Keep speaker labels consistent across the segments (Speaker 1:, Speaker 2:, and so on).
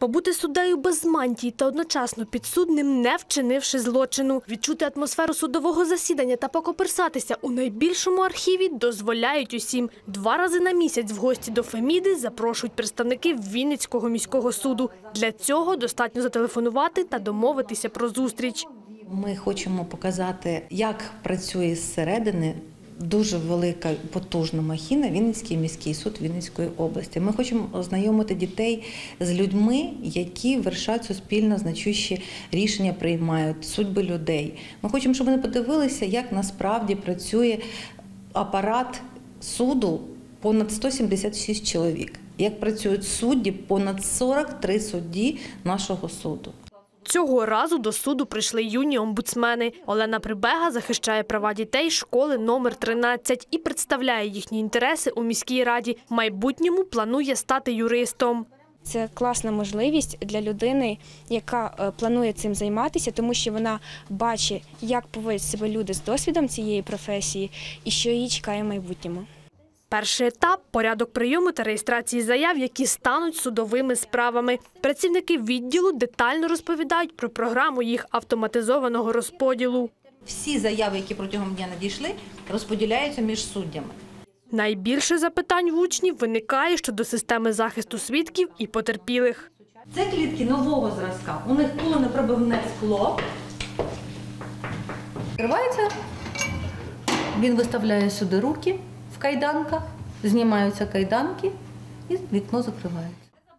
Speaker 1: Побути суддею без мантії та одночасно підсудним, не вчинивши злочину. Відчути атмосферу судового засідання та покоперсатися у найбільшому архіві дозволяють усім. Два рази на місяць в гості до Феміди запрошують представники Вінницького міського суду. Для цього достатньо зателефонувати та домовитися про зустріч.
Speaker 2: Ми хочемо показати, як працює зсередини дуже велика потужна махіна Вінницький міський суд Вінницької області. Ми хочемо ознайомити дітей з людьми, які вершать суспільно значущі рішення, приймають судьби людей. Ми хочемо, щоб вони подивилися, як насправді працює апарат суду понад 176 чоловік. Як працюють судді, понад 43 судді нашого суду.
Speaker 1: Цього разу до суду прийшли юні омбудсмени. Олена Прибега захищає права дітей школи номер 13 і представляє їхні інтереси у міській раді. В майбутньому планує стати юристом.
Speaker 3: Це класна можливість для людини, яка е, планує цим займатися, тому що вона бачить, як поводять себе люди з досвідом цієї професії і що її чекає в майбутньому.
Speaker 1: Перший етап порядок прийому та реєстрації заяв, які стануть судовими справами. Працівники відділу детально розповідають про програму їх автоматизованого розподілу.
Speaker 2: Всі заяви, які протягом дня надійшли, розподіляються між суддями.
Speaker 1: Найбільше запитань в учнів виникає щодо системи захисту свідків і потерпілих.
Speaker 2: Це клітки нового зразка. У них пробивне скло. Відкривається. Він виставляє сюди руки кайданках, знімаються кайданки і вікно закривається.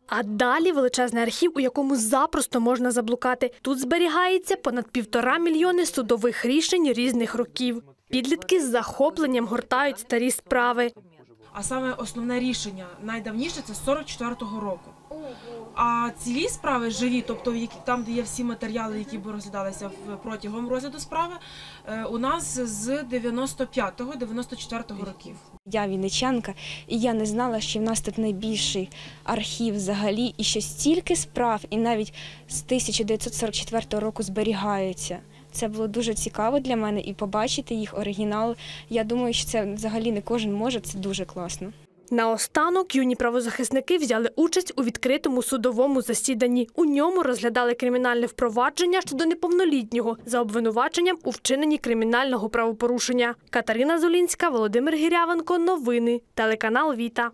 Speaker 1: А далі величезний архів, у якому запросто можна заблукати. Тут зберігається понад півтора мільйони судових рішень різних років. Підлітки з захопленням гортають старі справи.
Speaker 4: А саме основне рішення найдавніше це 44-го року. А цілі справи живі, тобто там, де є всі матеріали, які б розглядалися протягом розгляду справи, е, у нас з 95-го, 94-го років.
Speaker 3: Я вінничанка, і я не знала, що в нас тут найбільший архів взагалі, і що стільки справ, і навіть з 1944 року зберігаються. Це було дуже цікаво для мене і побачити їх оригінал. Я думаю, що це взагалі не кожен може. Це дуже класно.
Speaker 1: Наостанок юні правозахисники взяли участь у відкритому судовому засіданні. У ньому розглядали кримінальне впровадження щодо неповнолітнього за обвинуваченням у вчиненні кримінального правопорушення. Катерина Золінська, Володимир Гірявенко. Новини. Телеканал Віта.